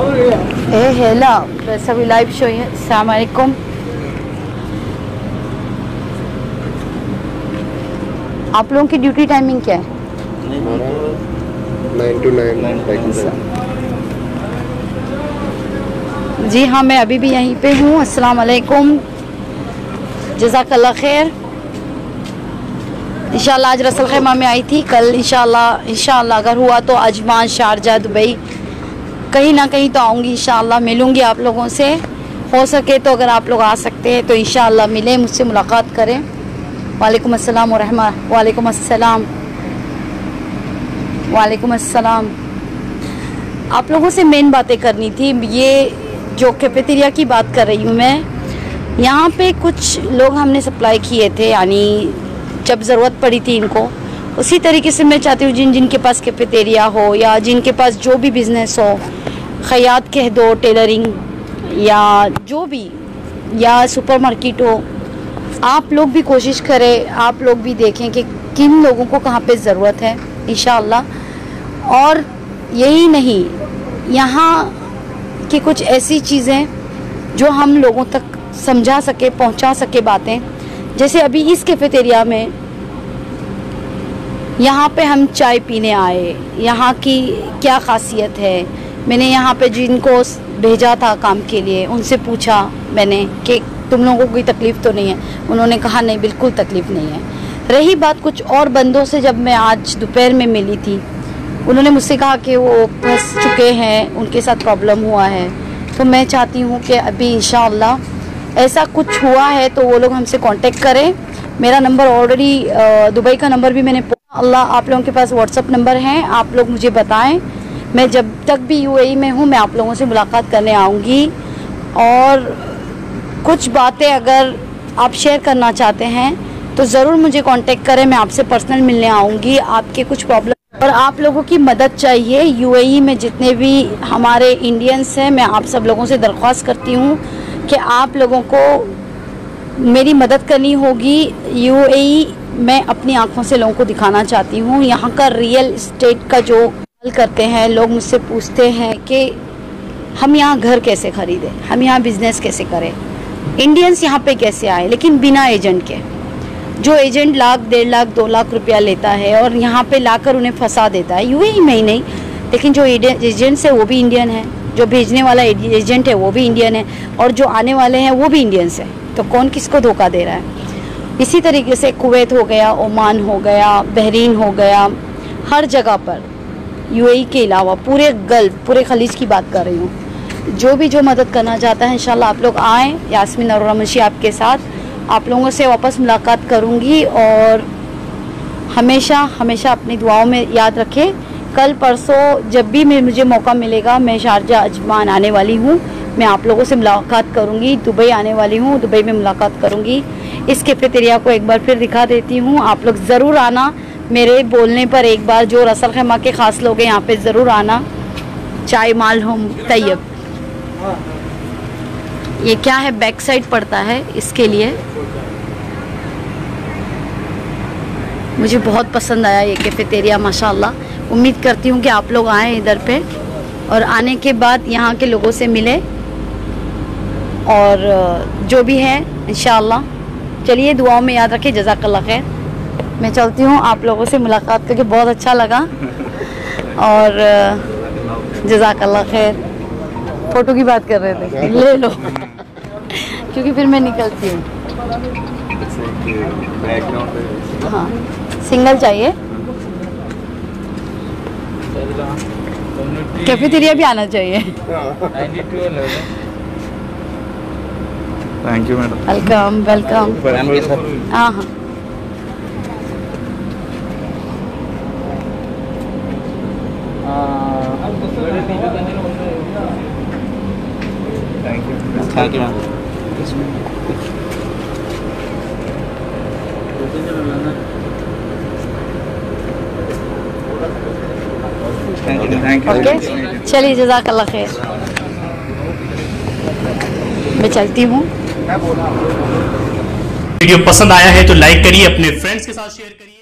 हेला। वैसा भी live show है। अलैक्म आप लोगों की ड्यूटी टाइमिंग क्या है? नाइन टू नाइन जी हाँ मैं अभी भी यहीं पे हूँ। अस्सलाम वालेकुम। जज़ाकल्ला खैर। इंशाल्लाह आज रसल खैमा में आई थी। कल इंशाल्लाह इंशाल्लाह अगर हुआ तो अजमान शारजा दुबई कहीं ना कहीं तो आऊँगी इंशाल्लाह मिलूँगी आप लोगों से। हो सके तो अगर आप लोग आ सकते हैं तो इंशाल्लाह मिलें, मुझसे मुलाकात करें। वालेकुम अस्सलाम वरहमा, वालेकुम अस्सलाम। वालेकुम अस्सलाम। आप लोगों से मेन बातें करनी थी, ये जो कैफेटेरिया की बात कर रही हूँ मैं, यहाँ पे कुछ लोग हमने सप्लाई किए थे, यानी जब ज़रूरत पड़ी थी इनको उसी तरीके से मैं चाहती हूँ जिन जिनके पास कैफेटेरिया हो या जिनके पास जो भी बिज़नेस हो, खयात कह दो टेलरिंग या जो भी, या सुपरमार्केट हो, आप लोग भी कोशिश करें, आप लोग भी देखें कि किन लोगों को कहाँ पे ज़रूरत है इन और यही नहीं, यहाँ की कुछ ऐसी चीज़ें जो हम लोगों तक समझा सके, पहुँचा सके बातें। जैसे अभी इस कैफेटेरिया में यहाँ पे हम चाय पीने आए। यहाँ की क्या खासियत है? मैंने यहाँ पे जिनको भेजा था काम के लिए। उनसे पूछा मैंने कि तुम लोगों को कोई तकलीफ़ तो नहीं है? उन्होंने कहा, नहीं, बिल्कुल तकलीफ़ नहीं है। रही बात कुछ और बंदों से जब मैं आज दोपहर में मिली थी। उन्होंने मुझसे कहा कि वो फंस चुके हैं, उनके साथ प्रॉब्लम हुआ है। तो मैं चाहती हूँ कि अभी इन ऐसा कुछ हुआ है तो वो लोग हमसे कांटेक्ट करें। मेरा नंबर ऑलरेडी दुबई का नंबर भी मैंने अल्लाह आप लोगों के पास व्हाट्सअप नंबर हैं, आप लोग मुझे बताएँ। मैं जब तक भी यूएई में हूँ, मैं आप लोगों से मुलाकात करने आऊँगी। और कुछ बातें अगर आप शेयर करना चाहते हैं तो ज़रूर मुझे कांटेक्ट करें, मैं आपसे पर्सनल मिलने आऊँगी। आपके कुछ प्रॉब्लम और आप लोगों की मदद चाहिए। यूएई में जितने भी हमारे इंडियंस हैं, मैं आप सब लोगों से दरख्वास्त करती हूँ कि आप लोगों को मेरी मदद करनी होगी। यूएई मैं अपनी आँखों से लोगों को दिखाना चाहती हूँ। यहाँ का रियल इस्टेट का जो हल करते हैं, लोग मुझसे पूछते हैं कि हम यहाँ घर कैसे ख़रीदें? हम यहाँ बिज़नेस कैसे करें? इंडियंस यहाँ पे कैसे आए? लेकिन बिना एजेंट के। जो एजेंट लाख, डेढ़ लाख, दो लाख रुपया लेता है और यहाँ पे लाकर उन्हें फंसा देता है। यूँ ही में ही नहीं, लेकिन जो एजेंट्स है, वो भी इंडियन है। जो भेजने वाला एजेंट है, वो भी इंडियन है। और जो आने वाले हैं, वो भी इंडियंस हैं। तो कौन किसको धोखा दे रहा है? इसी तरीके से कुवैत हो गया, ओमान हो गया, बहरीन हो गया, हर जगह पर यूएई के अलावा पूरे गल्फ, पूरे खलीज की बात कर रही हूँ। जो भी जो मदद करना चाहता है, इंशाल्लाह आप लोग आएँ। यासमिन और रमशी आपके साथ। आप लोगों से वापस मुलाकात करूँगी और हमेशा हमेशा अपनी दुआओं में याद रखें। कल परसों जब भी मुझे मौका मिलेगा, मैं शारजा अजमान आने वाली हूँ। मैं आप लोगों से मुलाकात करूँगी, दुबई आने वाली हूँ, दुबई में मुलाकात करूँगी। इस कैफेटेरिया को एक बार फिर दिखा देती हूँ। आप लोग ज़रूर आना, मेरे बोलने पर एक बार जो रसल खैमा के ख़ास लोग हैं, यहाँ पे ज़रूर आना। चाय माल होम तैयब। ये क्या है बैक साइड पड़ता है इसके लिए? मुझे बहुत पसंद आया ये कैफेटेरिया माशाल्लाह। उम्मीद करती हूँ कि आप लोग आएँ इधर पे। और आने के बाद यहाँ के लोगों से मिले। और जो भी है इन चलिए दुआओं में याद रखिए जजाकल्ला खैर। मैं चलती हूँ। आप लोगों से मुलाकात करके बहुत अच्छा लगा। और जजाकल्ला खैर। फ़ोटो की बात कर रहे थे। ले लो। क्योंकि फिर मैं निकलती हूँ। हाँ। सिंगल चाहिए। कैफेटेरिया भी आना चाहिए। Thank you madam welcome welcome हाँ हाँ thank you thank you ma'am okay चलिए जजाकल्ला खैर। मैं चलती हूँ। वीडियो पसंद आया है तो लाइक करिए अपने फ्रेंड्स के साथ शेयर करिए।